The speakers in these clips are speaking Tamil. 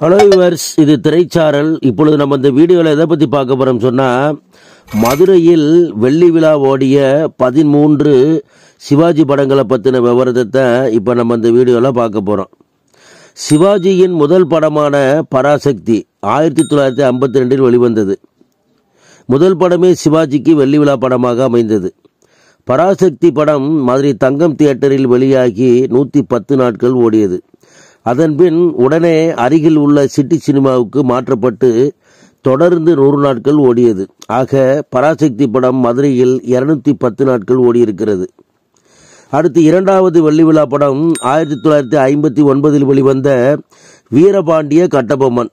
ஹலோ யுவர்ஸ் இது திரைச்சாரல். இப்பொழுது நம்ம இந்த வீடியோவில் எதை பற்றி பார்க்க போகிறோம் சொன்னால் மதுரையில் வெள்ளி விழா ஓடிய பதிமூன்று சிவாஜி படங்களை பற்றின விவரத்தை இப்போ நம்ம இந்த வீடியோவில் பார்க்க போகிறோம் சிவாஜியின் முதல் படமான பராசக்தி ஆயிரத்தி தொள்ளாயிரத்தி ஐம்பத்தி ரெண்டில் வெளிவந்தது. முதல் படமே சிவாஜிக்கு வெள்ளி விழா படமாக அமைந்தது. பராசக்தி படம் மதுரை தங்கம் தியேட்டரில் வெளியாகி நூற்றி பத்து நாட்கள் ஓடியது. அதன்பின் உடனே அருகில் உள்ள சிட்டி சினிமாவுக்கு மாற்றப்பட்டு தொடர்ந்து நூறு நாட்கள் ஓடியது. ஆக பராசக்தி படம் மதுரையில் இருநூத்தி பத்து நாட்கள் ஓடியிருக்கிறது. அடுத்து இரண்டாவது வெள்ளி விழா படம் ஆயிரத்தி தொள்ளாயிரத்தி ஐம்பத்தி ஒன்பதில் வெளிவந்த வீரபாண்டிய கட்டபொம்மன்.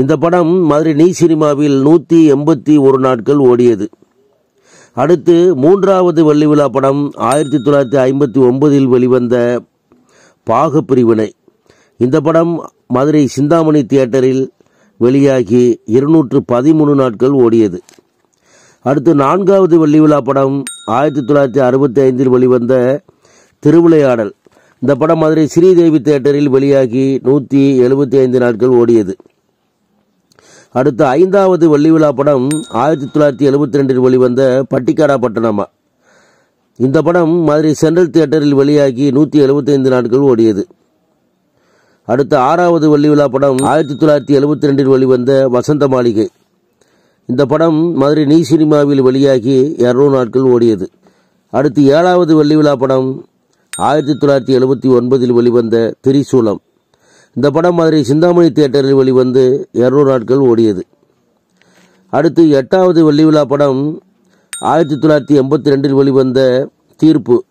இந்த படம் மதுரை நீ சினிமாவில் நூற்றி எண்பத்தி ஒரு நாட்கள் ஓடியது. அடுத்து மூன்றாவது வெள்ளி விழா படம் ஆயிரத்தி தொள்ளாயிரத்தி ஐம்பத்தி ஒன்பதில் வெளிவந்த பாக பிரிவினை இந்த படம் மதுரை சிந்தாமணி தியேட்டரில் வெளியாகி இருநூற்று பதிமூணு நாட்கள் ஓடியது. அடுத்து நான்காவது வெள்ளி விழா படம் ஆயிரத்தி தொள்ளாயிரத்தி அறுபத்தி ஐந்தில் வெளிவந்த திருவிளையாடல். இந்த படம் மதுரை ஸ்ரீதேவி தியேட்டரில் வெளியாகி நூற்றி எழுபத்தி ஐந்து நாட்கள் ஓடியது. அடுத்த ஐந்தாவது வெள்ளி விழா படம் ஆயிரத்தி தொள்ளாயிரத்தி எழுபத்தி ரெண்டில் வெளிவந்த பட்டிக்காடா பட்டணமா இந்த படம் மதுரை சென்ட்ரல் தியேட்டரில் வெளியாகி நூற்றி எழுபத்தைந்து நாட்கள் ஓடியது. அடுத்த ஆறாவது வெள்ளி விழா படம் ஆயிரத்தி தொள்ளாயிரத்தி எழுபத்தி ரெண்டில் வெளிவந்த வசந்த மாளிகை. இந்த படம் மதுரை நீ சினிமாவில் வெளியாகி இரநூறு நாட்கள் ஓடியது. அடுத்து ஏழாவது வெள்ளி விழா படம் ஆயிரத்தி தொள்ளாயிரத்தி எழுபத்தி ஒன்பதில் வெளிவந்த திரிசூலம். இந்த படம் மதுரை சிந்தாமணி தியேட்டரில் வெளிவந்து இரநூறு நாட்கள் ஓடியது. அடுத்து எட்டாவது வெள்ளி விழா படம் ஆயிரத்தி தொள்ளாயிரத்தி எண்பத்தி ரெண்டில் வெளிவந்த தீர்ப்பு.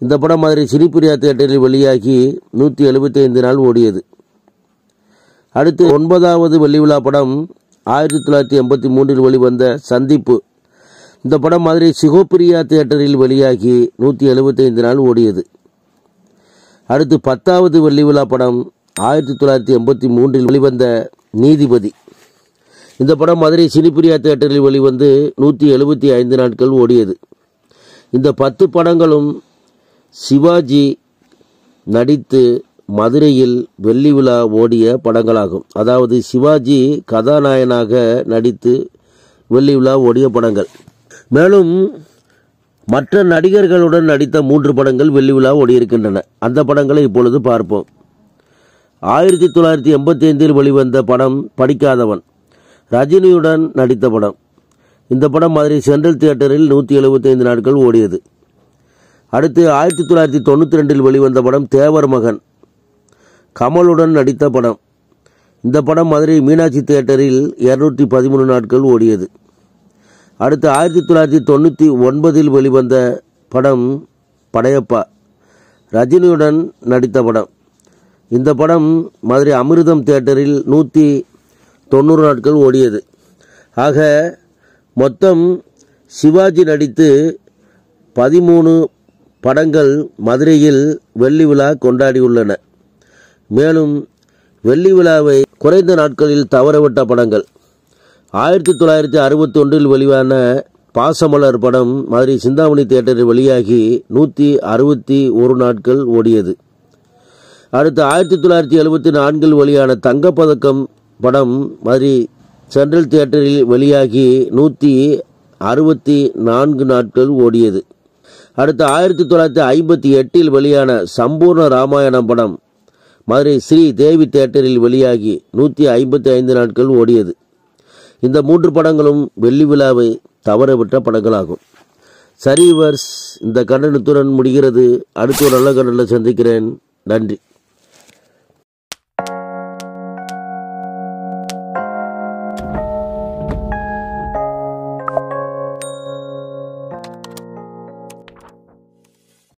இந்த படம் மாதிரி சினிப்பிரியா தியேட்டரில் வெளியாகி நூற்றி எழுபத்தி ஐந்து நாள் ஓடியது. அடுத்து ஒன்பதாவது வெள்ளி விழா படம் ஆயிரத்தி தொள்ளாயிரத்தி எண்பத்தி மூன்றில் வெளிவந்த சந்திப்பு. இந்த படம் மாதிரி சிகோப்பிரியா தியேட்டரில் வெளியாகி நூற்றி எழுபத்தி ஐந்து நாள் ஓடியது. அடுத்து பத்தாவது வெள்ளி விழா படம் ஆயிரத்தி தொள்ளாயிரத்தி எண்பத்தி மூன்றில் வெளிவந்த நீதிபதி. இந்த படம் மதுரை சினிப்பிரியா தியேட்டரில் வெளிவந்து நூற்றி எழுபத்தி ஐந்து நாட்கள் ஓடியது. இந்த பத்து படங்களும் சிவாஜி நடித்து மதுரையில் வெள்ளி விழா ஓடிய படங்களாகும். அதாவது சிவாஜி கதாநாயகனாக நடித்து வெள்ளி விழா ஓடிய படங்கள். மேலும் மற்ற நடிகர்களுடன் நடித்த மூன்று படங்கள் வெள்ளி விழா ஓடியிருக்கின்றன. அந்த படங்களை இப்பொழுது பார்ப்போம். ஆயிரத்தி தொள்ளாயிரத்தி எண்பத்தி ஐந்தில் வெளிவந்த படம் படிக்காதவன். ரஜினியுடன் நடித்த படம். இந்த படம் மதுரை சென்ட்ரல் தியேட்டரில் நூற்றி எழுபத்தைந்து நாட்கள் ஓடியது. அடுத்து ஆயிரத்தி தொள்ளாயிரத்தி தொண்ணூற்றி ரெண்டில் வெளிவந்த படம் தேவர் மகன். கமலுடன் நடித்த படம். இந்த படம் மதுரை மீனாட்சி தியேட்டரில் இருநூற்றி பதிமூணு நாட்கள் ஓடியது. அடுத்து ஆயிரத்தி தொள்ளாயிரத்தி தொண்ணூற்றி ஒன்பதில் வெளிவந்த படம் படையப்பா. ரஜினியுடன் நடித்த படம். இந்த படம் மதுரை அமிர்தம் தியேட்டரில் நூற்றி தொண்ணூறு நாட்கள் ஓடியது. ஆக மொத்தம் சிவாஜி நடித்து பதிமூணு படங்கள் மதுரையில் வெள்ளி விழா கொண்டாடியுள்ளன. மேலும் வெள்ளி விழாவை குறைந்த நாட்களில் தவறவிட்ட படங்கள். ஆயிரத்தி தொள்ளாயிரத்தி அறுபத்தி ஒன்றில் வெளியான பாசமலர் படம் மதுரை சிந்தாமணி தியேட்டரில் வெளியாகி நூற்றி அறுபத்தி ஒரு நாட்கள் ஓடியது. அடுத்து ஆயிரத்தி தொள்ளாயிரத்தி எழுபத்தி நான்கில் வெளியான தங்கப்பதக்கம் படம் மதுரை சென்ட்ரல் தியேட்டரில் வெளியாகி நூற்றி அறுபத்தி நான்கு நாட்கள் ஓடியது. அடுத்து ஆயிரத்தி தொள்ளாயிரத்தி ஐம்பத்தி எட்டில் வெளியான சம்பூர்ண ராமாயணம் படம் மதுரை ஸ்ரீ தேவி தியேட்டரில் வெளியாகி நூற்றி ஐம்பத்தி ஐந்து நாட்கள் ஓடியது. இந்த மூன்று படங்களும் வெள்ளி விழாவை தவறவிட்ட படங்களாகும். சரி வர்ஸ் இந்த கண்டனத்துடன் முடிகிறது. அடுத்து ஒரு நல்ல கண்டனில் சந்திக்கிறேன். நன்றி.